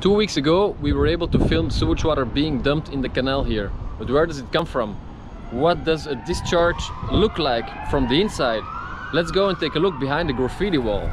Two weeks ago, we were able to film sewage water being dumped in the canal here. But where does it come from? What does a discharge look like from the inside? Let's go and take a look behind the graffiti wall.